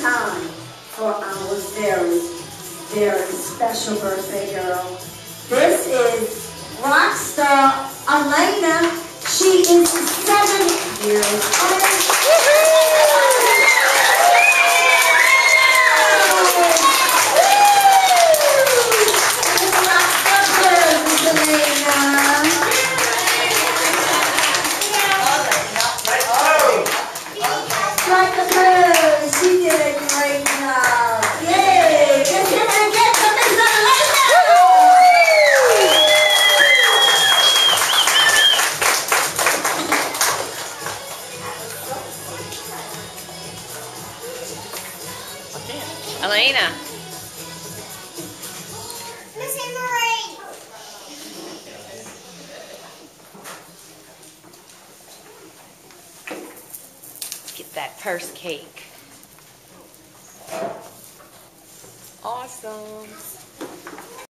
time for our very, very special birthday girl. This is rock star Alaina. She is seven years old. Strike the pose. She did a great Alaina. Alaina. Miss Anne Marie. Get that first cake. Awesome.